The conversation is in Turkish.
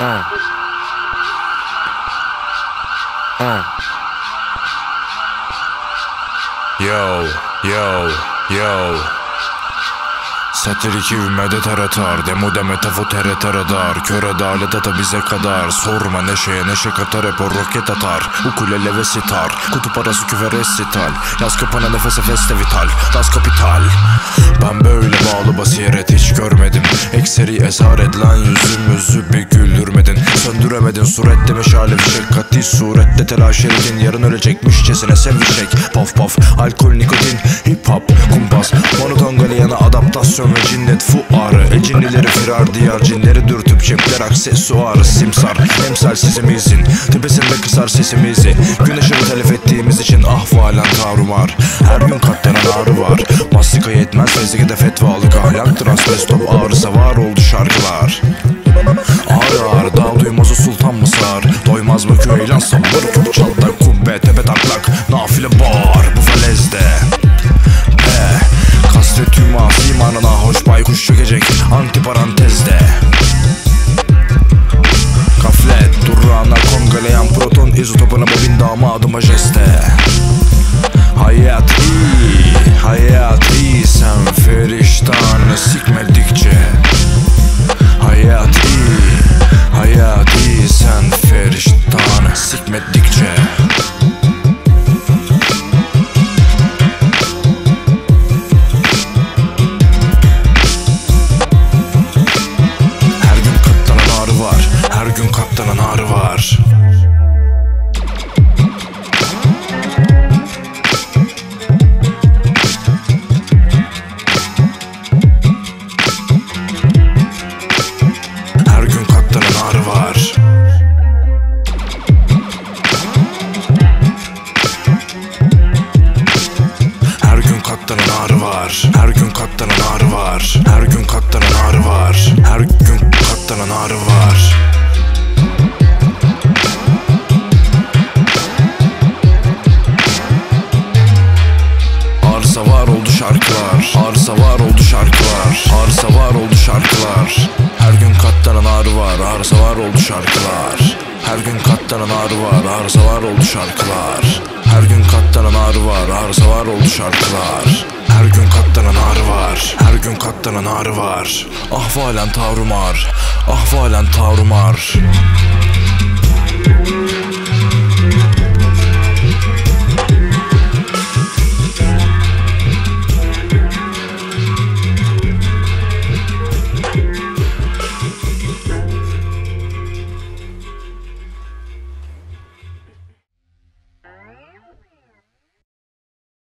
Ha. Ha. Yo, yo, yo Satirik ivmede teratar Demo deme tafu tere tere dar Kör adalet ata bize kadar. Sorma neşeye neşe katar Hep roket atar. Ukulele ve sitar Kutup arası küfe resital. Yaz kapana nefese feste vital Das kapital. Ben böyle bağlı basiret hiç görmedim. Ekseri esaret lan yüzümüzü bir güldürmedin Söndüremedin surette meşale fişek. Kati surette telaş eridin Yarın ölecekmişçesine sevişek. Paf paf alkol nikotin Hip hop kumpas. Monoton galeyana adaptasyon ve cinnet fuarı. Ecinlileri firar diyar cinleri dürtüp cepler aksesuarı. Simsar emsal sesimizin Tepesinde kısar sesimizi. Gün ışığı telef ettiğimiz için ahvalen tavrumar Her gün katlanan ağrı var. Mastika yetmez fezlikede fetvalık ahlak Transvestop ağrısa var oldu şarkılar Antiparantezde. Gaflet durağına kongaleyen proton izotopuna bobin damadıma jeste. Hayat iyi, hayat iyi sen feriştanı sikmedikçe katlanan ağrı var. Her gün katlanan ağrı var. Her gün katlanan ağrı var. Arsa var oldu şarkılar. Arsa var oldu şarkılar. Arsa var oldu şarkılar. Her gün katlanan ağrı var. Arsa var oldu şarkılar. Her gün katlanan ağrı var. Arsa var oldu şarkılar. Her gün katlanan ağrı var. Arsa var oldu şarkılar her gün katlanan ağrı var. Her gün katlanan ağrı var. Ahvalen tavrım ağır Ahvalen tavrım ağır